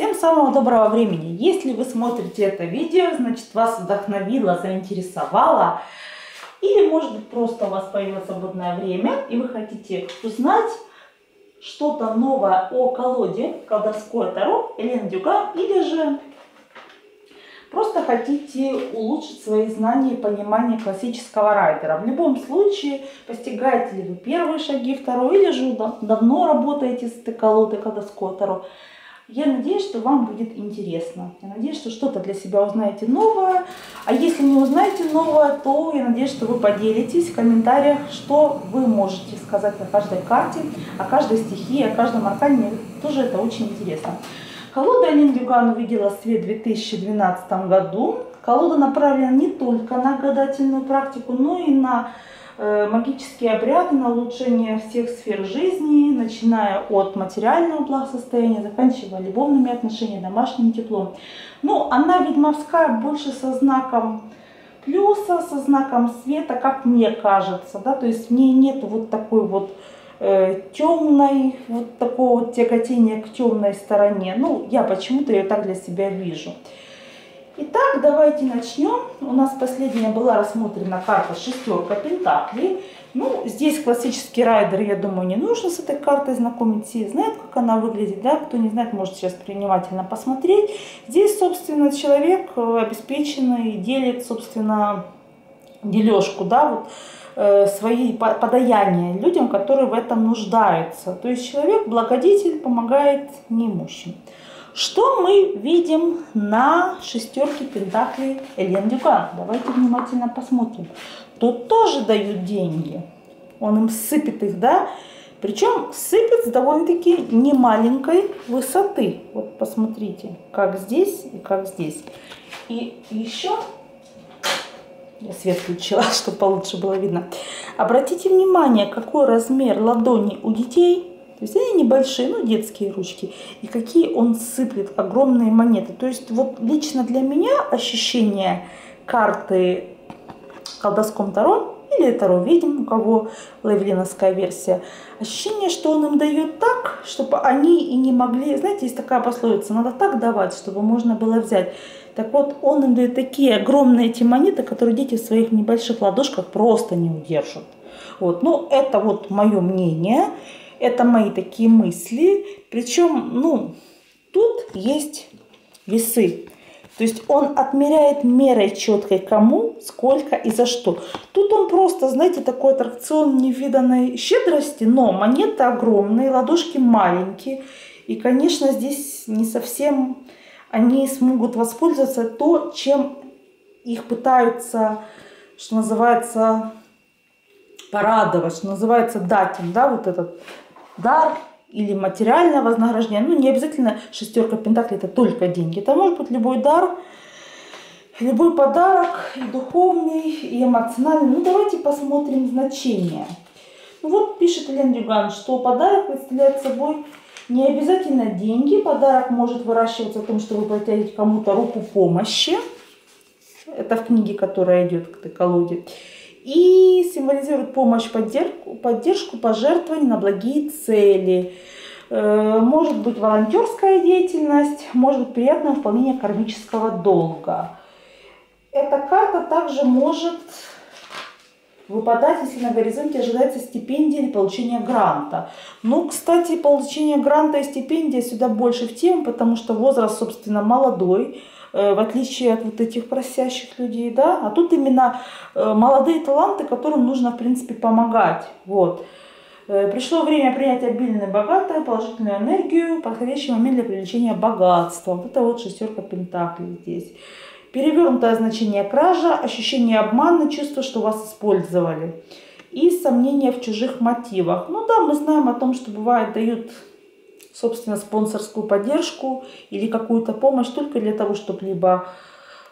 Всем самого доброго времени! Если вы смотрите это видео, значит вас вдохновило, заинтересовало, или может быть просто у вас появилось свободное время, и вы хотите узнать что-то новое о колоде колдовское Таро Элен Дюга, или же просто хотите улучшить свои знания и понимание классического райдера. В любом случае, постигаете ли вы первые шаги второй, или же давно работаете с этой колодой колдовское Таро, я надеюсь, что вам будет интересно. Я надеюсь, что что-то для себя узнаете новое. А если не узнаете новое, то я надеюсь, что вы поделитесь в комментариях, что вы можете сказать на каждой карте, о каждой стихии, о каждом аркане. Тоже это очень интересно. Колода Алин Дюган увидела свет в 2012 году. Колода направлена не только на гадательную практику, но и на магические обряды, на улучшение всех сфер жизни, начиная от материального благосостояния, заканчивая любовными отношениями, домашним теплом. Ну, она ведьмовская больше со знаком плюса, со знаком света, как мне кажется, да, то есть в ней нет вот такой вот э, темной, вот такого вот тяготения к темной стороне. Ну, я почему-то ее так для себя вижу. Итак, давайте начнем. У нас последняя была рассмотрена карта шестерка пентаклей. Ну, здесь классический райдер, я думаю, не нужно с этой картой знакомить. Все знают, как она выглядит, да? Кто не знает, может сейчас внимательно посмотреть. Здесь, собственно, человек э, обеспеченный делит, собственно, дележку, да, вот Э, свои подаяния людям, которые в этом нуждаются. То есть человек, благодетель, помогает неимущим. Что мы видим на шестерке пентаклей Элен Дюган? Давайте внимательно посмотрим. Тут тоже дают деньги. Он им сыпет их, да? Причем сыпет с довольно-таки немаленькой высоты. Вот посмотрите, как здесь и как здесь. И еще я свет включила, чтобы получше было видно. Обратите внимание, какой размер ладони у детей. То есть они небольшие, ну детские ручки. И какие он сыплет огромные монеты. То есть вот лично для меня ощущение карты колдовском Таро или Таро видим, у кого левлиновская версия, ощущение, что он им дает так, чтобы они и не могли, знаете, есть такая пословица, надо так давать, чтобы можно было взять. Так вот, он им дает такие огромные эти монеты, которые дети в своих небольших ладошках просто не удержат. Вот. Ну, это вот мое мнение, это мои такие мысли. Причем, ну, тут есть весы. То есть он отмеряет мерой четкой кому, сколько и за что. Тут он просто, знаете, такой аттракцион невиданной щедрости, но монеты огромные, ладошки маленькие. И, конечно, здесь не совсем они смогут воспользоваться то, чем их пытаются, что называется, порадовать, что называется, дать им, да, вот этот дар или материальное вознаграждение. Ну, не обязательно шестерка пентаклей это только деньги. Это может быть любой дар, любой подарок, и духовный, и эмоциональный. Ну, давайте посмотрим значение. Ну, вот пишет Лен Дюган, что подарок представляет собой не обязательно деньги. Подарок может выращиваться в том, что вы протянете кому-то руку помощи. Это в книге, которая идет к этой колоде. И символизирует помощь, поддержку, поддержку пожертвований на благие цели. Э, может быть волонтерская деятельность, может быть приятное выполнение кармического долга. Эта карта также может выпадать, если на горизонте ожидается стипендия или получение гранта. Ну, кстати, получение гранта и стипендия сюда больше в тему, потому что возраст, собственно, молодой, в отличие от вот этих просящих людей, да, а тут именно э, молодые таланты, которым нужно, в принципе, помогать, вот. Э, пришло время принять обильную, богатую, положительную энергию, подходящий момент для привлечения богатства. Вот это вот шестерка пентаклей здесь. Перевернутое значение кража, ощущение обмана, чувство, что вас использовали. И сомнения в чужих мотивах. Ну да, мы знаем о том, что бывает дают, собственно, спонсорскую поддержку или какую-то помощь только для того, чтобы либо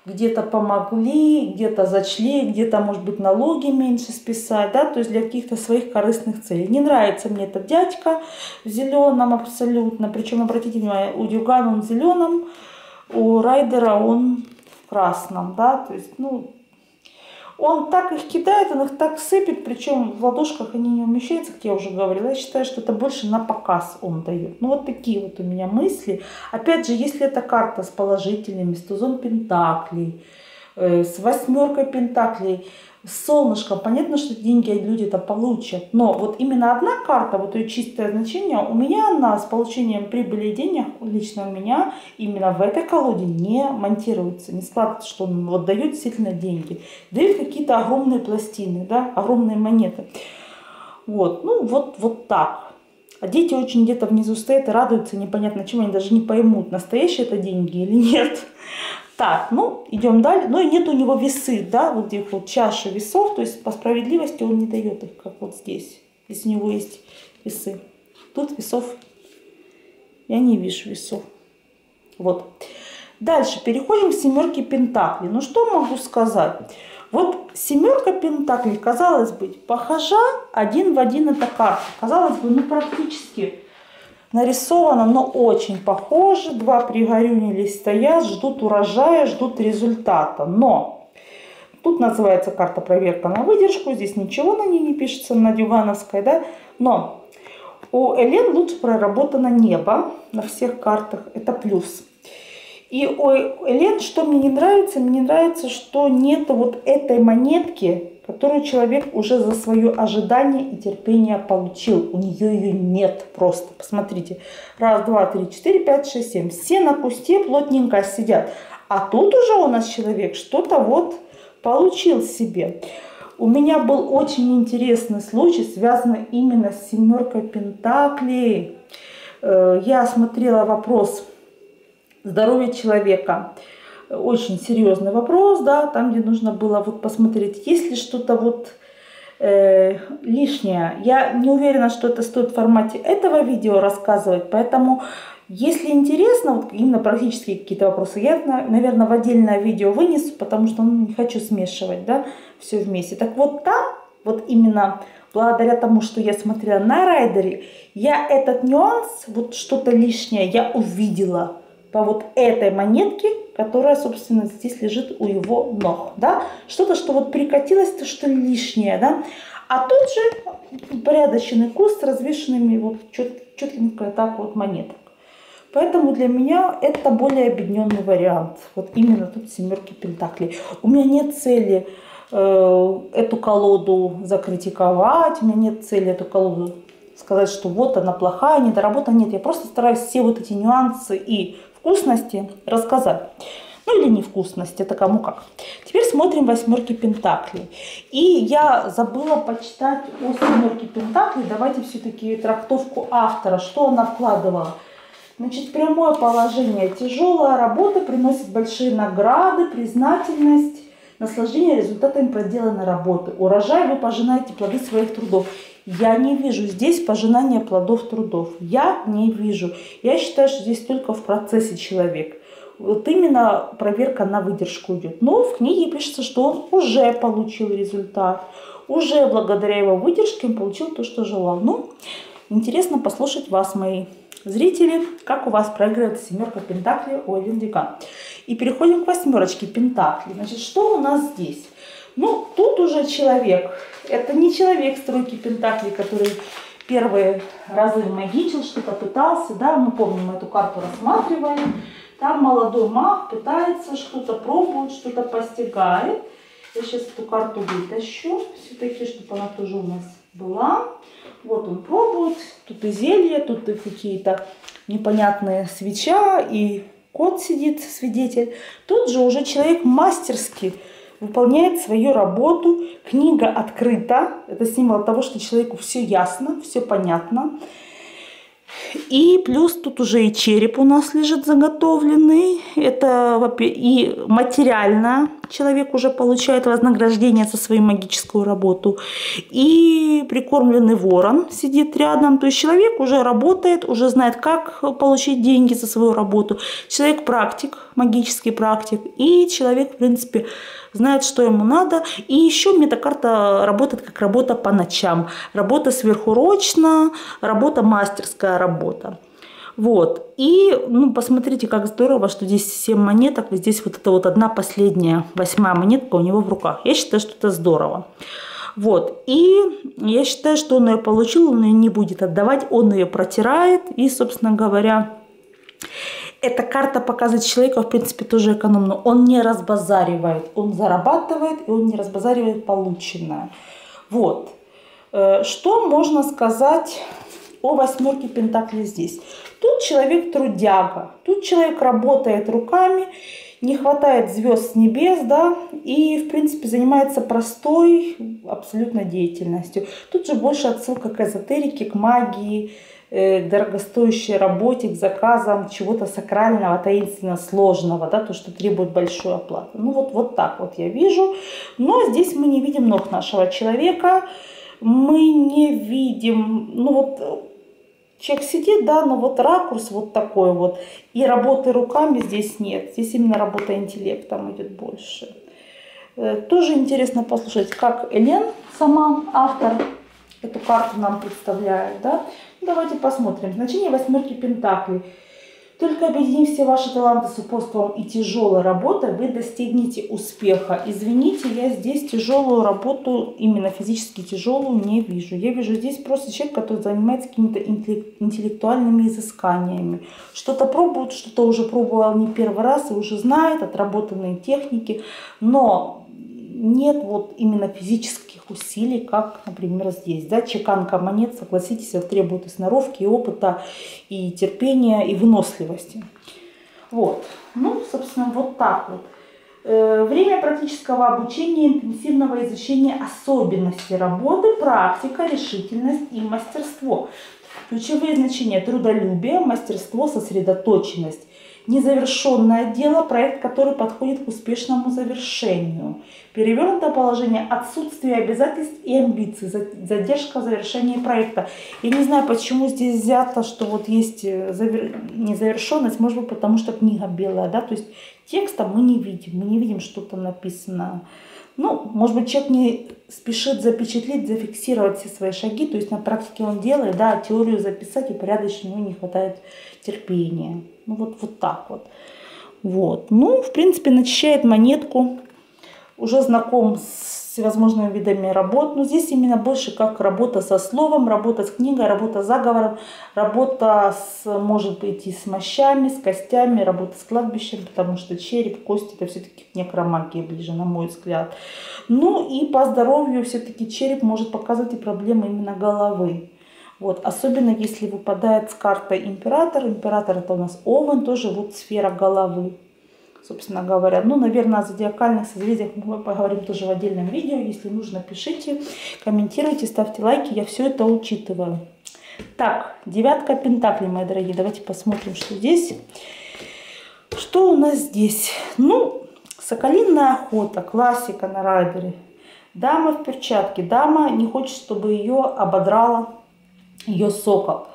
где-то помогли, где-то зачли, где-то, может быть, налоги меньше списать, да, то есть для каких-то своих корыстных целей. Не нравится мне этот дядька в зеленом абсолютно, причем, обратите внимание, у Дюгана он в зеленом, у Райдера он красном, да, то есть, ну, он так их кидает, он их так сыпет, причем в ладошках они не умещаются, как я уже говорила. Я считаю, что это больше на показ он дает. Ну вот такие вот у меня мысли. Опять же, если это карта с положительными, с тузом пентаклей, э, с восьмеркой пентаклей, солнышко, понятно, что деньги люди это получат, но вот именно одна карта, вот ее чистое значение, у меня она с получением прибыли и денег, лично у меня, именно в этой колоде не монтируется, не складывается, что он вот дает действительно деньги, дает какие-то огромные пластины, да, огромные монеты. Вот, ну вот, вот так. А дети очень где-то внизу стоят и радуются непонятно чему, они даже не поймут, настоящие это деньги или нет. Так, ну, идем далее. Но и нет у него весы, да, вот где вот чаша весов, то есть по справедливости он не дает их, как вот здесь, если у него есть весы. Тут весов я не вижу весов. Вот. Дальше переходим к семерке пентаклей. Ну, что могу сказать? Вот семерка пентаклей, казалось бы, похожа один в один эта карта. Казалось бы, ну, практически нарисовано, но очень похоже. Два пригорюнились, стоят, ждут урожая, ждут результата. Но тут называется карта проверка на выдержку. Здесь ничего на ней не пишется, на дюгановской, да. Но у Элен лучше проработано небо на всех картах. Это плюс. И у Элен, что мне не нравится, мне не нравится, что нет вот этой монетки, которую человек уже за свое ожидание и терпение получил. У нее ее нет просто. Посмотрите. Раз, два, три, четыре, пять, шесть, семь. Все на кусте плотненько сидят. А тут уже у нас человек что-то вот получил себе. У меня был очень интересный случай, связанный именно с семеркой пентаклей. Э, я смотрела вопрос здоровья человека очень серьезный вопрос, да, там, где нужно было вот посмотреть, есть ли что-то вот э, лишнее. Я не уверена, что это стоит в формате этого видео рассказывать, поэтому если интересно, вот именно практически какие-то вопросы, я, наверное, в отдельное видео вынесу, потому что ну, не хочу смешивать, да, все вместе. Так вот там, вот именно благодаря тому, что я смотрела на райдере, я этот нюанс, вот что-то лишнее, я увидела по вот этой монетке, которая, собственно, здесь лежит у его ног, да, что-то, что вот прикатилось, то что лишнее, да, а тут же порядочный куст с развешенными вот чет, четенько так вот монеток. Поэтому для меня это более объединенный вариант. Вот именно тут семерки пентаклей. У меня нет цели э, эту колоду закритиковать, у меня нет цели эту колоду сказать, что вот она плохая, недоработана. Нет, я просто стараюсь все вот эти нюансы и вкусности рассказать. Ну или невкусности, это кому как. Теперь смотрим восьмерки пентаклей. И я забыла почитать о семерке пентаклей. Давайте все-таки трактовку автора, что она вкладывала. Значит, прямое положение. Тяжелая работа приносит большие награды, признательность, наслаждение результатами проделанной работы. Урожай вы пожинаете плоды своих трудов. Я не вижу здесь пожинания плодов трудов. Я не вижу. Я считаю, что здесь только в процессе человек. Вот именно проверка на выдержку идет. Но в книге пишется, что он уже получил результат. Уже благодаря его выдержке он получил то, что желал. Ну, интересно послушать вас, мои зрители, как у вас проигрывает семерка пентаклей у Декан. И переходим к восьмерочке пентаклей. Значит, что у нас здесь? Ну, тут уже человек это не человек с тройки Пентаклей, который первые разы магичил, что-то пытался, да, мы помним, эту карту рассматриваем. Там молодой маг пытается что-то пробует, что-то постигает. Я сейчас эту карту вытащу, все-таки, чтобы она тоже у нас была. Вот он пробует, тут и зелье, тут и какие-то непонятные свеча, и кот сидит, свидетель. Тут же уже человек мастерски выполняет свою работу, книга открыта, это символ того, что человеку все ясно, все понятно. И плюс тут уже и череп у нас лежит заготовленный. Это и материально человек уже получает вознаграждение за свою магическую работу. И прикормленный ворон сидит рядом. То есть человек уже работает, уже знает, как получить деньги за свою работу. Человек практик, магический практик. И человек, в принципе, знает, что ему надо. И еще метакарта работает как работа по ночам. Работа сверхурочно, работа мастерская работа. Вот. И, ну, посмотрите, как здорово, что здесь 7 монеток, здесь вот это вот одна последняя, восьмая монетка у него в руках. Я считаю, что это здорово. Вот. И я считаю, что он ее получил, он ее не будет отдавать, он ее протирает. И, собственно говоря, эта карта показывает человека, в принципе, тоже экономно. Он не разбазаривает, он зарабатывает, и он не разбазаривает полученное. Вот. Э, что можно сказать о восьмерке пентаклей здесь? Тут человек трудяга, тут человек работает руками, не хватает звезд с небес, да, и, в принципе, занимается простой абсолютно деятельностью. Тут же больше отсылка к эзотерике, к магии, дорогостоящей работе, к заказам чего-то сакрального, таинственно сложного, да, то, что требует большой оплаты. Ну вот, вот так вот я вижу. Но здесь мы не видим ног нашего человека, мы не видим, ну вот Человек сидит, да, но вот ракурс вот такой вот. И работы руками здесь нет. Здесь именно работа интеллектом идет больше. Э, тоже интересно послушать, как Элен, сама автор, эту карту нам представляет. Да? Давайте посмотрим. Значение восьмерки пентаклей. Только объединив все ваши таланты с упорством и тяжелой работой, вы достигнете успеха. Извините, я здесь тяжелую работу, именно физически тяжелую, не вижу. Я вижу здесь просто человек, который занимается какими-то интеллектуальными изысканиями. Что-то пробует, что-то уже пробовал не первый раз и уже знает отработанные техники, но нет вот именно физических усилий, как, например, здесь. Да? Чеканка монет, согласитесь, это требует и сноровки, и опыта, и терпения, и выносливости. Вот. Ну, собственно, вот так вот. Э, время практического обучения, интенсивного изучения особенностей работы, практика, решительность и мастерство. Ключевые значения трудолюбие, мастерство, сосредоточенность незавершенное дело, проект, который подходит к успешному завершению. Перевернутое положение, отсутствие обязательств и амбиций, задержка завершения проекта. Я не знаю, почему здесь взято, что вот есть э, незавершенность, может быть, потому что книга белая, да, то есть текста мы не видим, мы не видим, что там написано. Ну, может быть, человек не спешит запечатлеть, зафиксировать все свои шаги, то есть на практике он делает, да, теорию записать, и порядочно ему не хватает терпения. Ну вот, вот так вот. Вот. Ну, в принципе, начищает монетку. Уже знаком с всевозможными видами работ. Но здесь именно больше как работа со словом, работа с книгой, работа с заговором, работа с, может быть, и с мощами, с костями, работа с кладбищем, потому что череп, кости это все-таки к некромагии ближе, на мой взгляд. Ну и по здоровью все-таки череп может показывать и проблемы именно головы. Вот, особенно если выпадает с картой император. Император это у нас Овен, тоже вот сфера головы, собственно говоря. Ну, наверное, о зодиакальных созвездиях мы поговорим тоже в отдельном видео. Если нужно, пишите, комментируйте, ставьте лайки, я все это учитываю. Так, девятка пентаклей, мои дорогие. Давайте посмотрим, что здесь. Что у нас здесь? Ну, соколиная охота, классика на райдере. Дама в перчатке. Дама не хочет, чтобы ее ободрала ее сокол.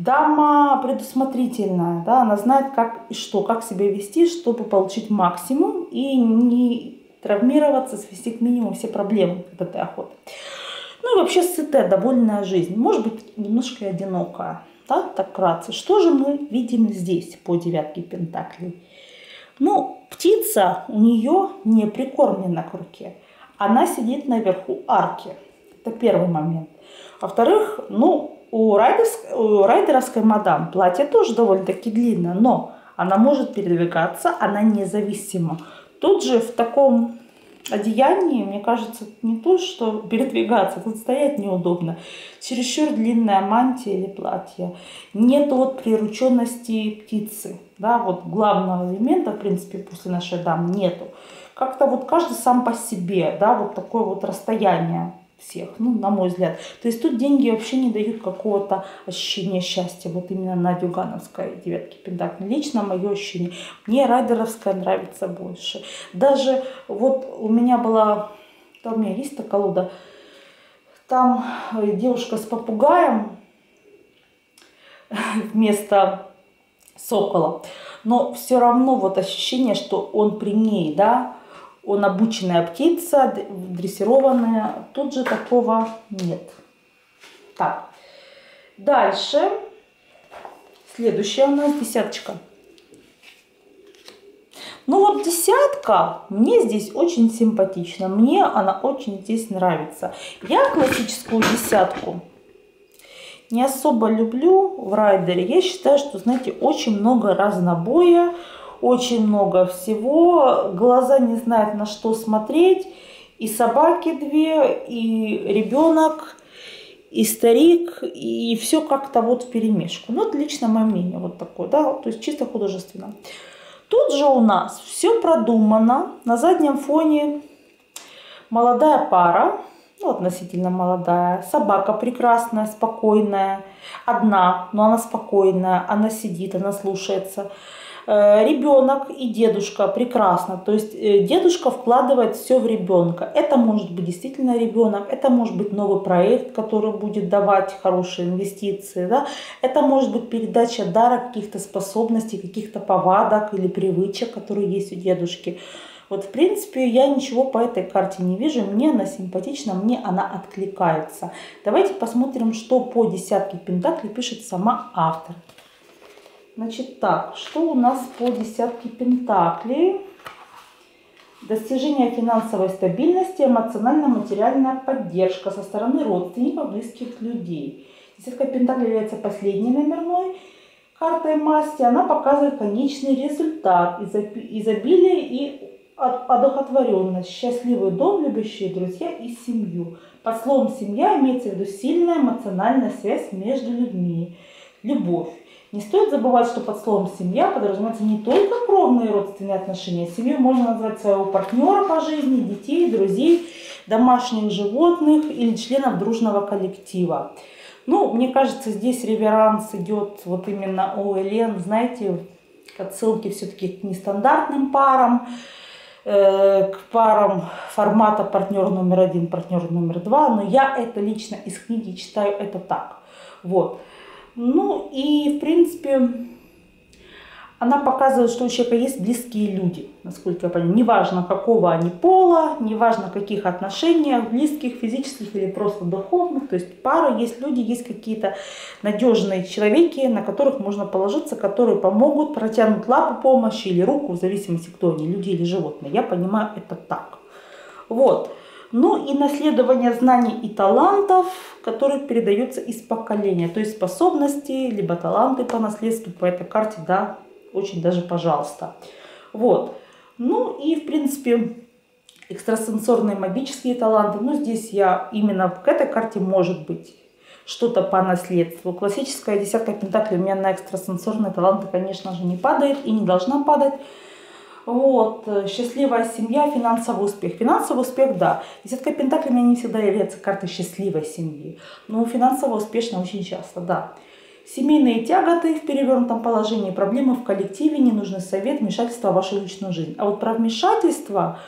Дама предусмотрительная, да, она знает, как и что, как себя вести, чтобы получить максимум и не травмироваться, свести к минимуму все проблемы этой охоты. Ну и вообще сытая, довольная жизнь. Может быть, немножко одинокая. Да, так вкратце. Что же мы видим здесь по девятке пентаклей? Ну, птица у нее не прикормлена к руке. Она сидит наверху арки. Это первый момент. Во-вторых, ну, у, райдерск, у райдеровской мадам платье тоже довольно-таки длинное, но она может передвигаться, она независима. Тут же в таком одеянии, мне кажется, не то, что передвигаться, тут стоять неудобно. Чересчур длинная мантия или платье. Нет вот прирученности птицы. Да, вот главного элемента, в принципе, после нашей дамы нету. Как-то вот каждый сам по себе, да, вот такое вот расстояние всех, ну, на мой взгляд. То есть тут деньги вообще не дают какого-то ощущения счастья, вот именно на Дюгановской девятке Пентаклей. Лично мое ощущение. Мне Райдеровская нравится больше. Даже вот у меня была, там у меня есть такая колода, там э, девушка с попугаем вместо сокола. Но все равно вот ощущение, что он при ней, да, он обученная птица, дрессированная. Тут же такого нет. Так, дальше Следующая у нас десяточка. Ну вот десятка мне здесь очень симпатична. Мне она очень здесь нравится. Я классическую десятку не особо люблю в райдере. Я считаю, что, знаете, очень много разнобоя, очень много всего. Глаза не знают, на что смотреть. И собаки две, и ребенок, и старик, и все как-то вот в перемешку. Ну, это лично мое мнение вот такое, да, то есть чисто художественно. Тут же у нас все продумано. На заднем фоне молодая пара, ну, относительно молодая. Собака прекрасная, спокойная. Одна, но она спокойная, она сидит, она слушается. Э, ребенок и дедушка прекрасно. То есть э, дедушка вкладывает все в ребенка. Это может быть действительно ребенок, это может быть новый проект, который будет давать хорошие инвестиции. Да? Это может быть передача дара каких-то способностей, каких-то повадок или привычек, которые есть у дедушки. Вот, в принципе, я ничего по этой карте не вижу. Мне она симпатична, мне она откликается. Давайте посмотрим, что по десятке пентаклей пишет сама автор. Значит так, что у нас по десятке пентаклей? Достижение финансовой стабильности, эмоционально-материальная поддержка со стороны родственников, близких людей. Десятка пентаклей является последней номерной картой масти. Она показывает конечный результат, изобилие и одухотворенность, счастливый дом, любящие друзья и семью. Под словом «семья» имеется в виду сильная эмоциональная связь между людьми, любовь. Не стоит забывать, что под словом «семья» подразумевается не только кровные родственные отношения. Семьей можно назвать своего партнера по жизни, детей, друзей, домашних животных или членов дружного коллектива. Ну, мне кажется, здесь реверанс идет вот именно у Элен, знаете, отсылки все-таки к нестандартным парам, э, к парам формата партнер номер один, партнер номер два, но я это лично из книги читаю это так. Вот. Ну и, в принципе, она показывает, что у человека есть близкие люди, насколько я понимаю. Неважно, какого они пола, неважно, каких отношениях, близких, физических или просто духовных. То есть пара, есть люди, есть какие-то надежные человеки, на которых можно положиться, которые помогут, протянут лапу помощи или руку, в зависимости, кто они, люди или животные. Я понимаю это так. Вот. Ну и наследование знаний и талантов, которые передаются из поколения. То есть способности, либо таланты по наследству по этой карте, да, очень даже пожалуйста. Вот. Ну и в принципе экстрасенсорные магические таланты. Ну здесь я именно к этой карте может быть что-то по наследству. Классическая десятка пентаклей у меня на экстрасенсорные таланты, конечно же, не падает и не должна падать. Вот, э, счастливая семья, финансовый успех. Финансовый успех, да. Десятка пентаклей мне не всегда является картой счастливой семьи. Но финансово успешно очень часто, да. Семейные тяготы в перевернутом положении, проблемы в коллективе, ненужный совет, вмешательство в вашу личную жизнь. А вот про вмешательство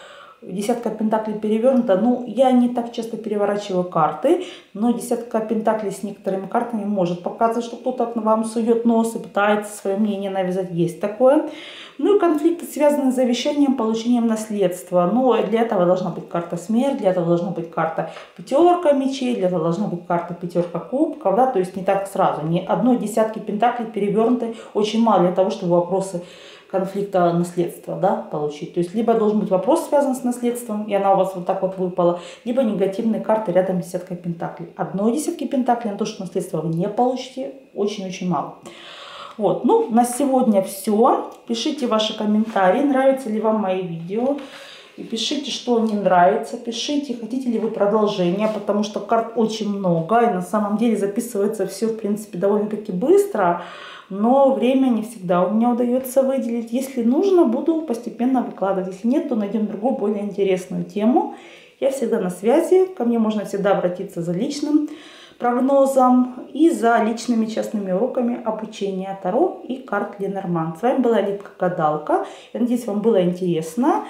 Десятка пентаклей перевернута. Ну, я не так часто переворачиваю карты, но десятка пентаклей с некоторыми картами может показывать, что кто-то вам сует нос и пытается свое мнение навязать. Есть такое. Ну и конфликты, связанные с завещанием, получением наследства. Но для этого должна быть карта смерть, для этого должна быть карта пятерка мечей, для этого должна быть карта пятерка кубков. Да? То есть не так сразу. Не одной десятки пентаклей перевернуты очень мало для того, чтобы вопросы конфликта наследства да, получить. То есть либо должен быть вопрос связан с наследством, и она у вас вот так вот выпала, либо негативные карты рядом с десяткой пентаклей. Одной десятки пентаклей на то, что наследство вы не получите, очень-очень мало. Вот, ну, на сегодня все. Пишите ваши комментарии, нравятся ли вам мои видео. И пишите, что не нравится, пишите, хотите ли вы продолжение, потому что карт очень много, и на самом деле записывается все, в принципе, довольно-таки быстро но время не всегда у меня удается выделить. Если нужно, буду постепенно выкладывать. Если нет, то найдем другую, более интересную тему. Я всегда на связи, ко мне можно всегда обратиться за личным прогнозом и за личными частными уроками обучения Таро и карт Ленорман. С вами была Липка Гадалка. Я надеюсь, вам было интересно.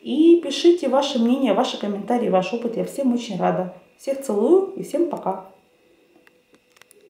И пишите ваше мнение, ваши комментарии, ваш опыт. Я всем очень рада. Всех целую и всем пока.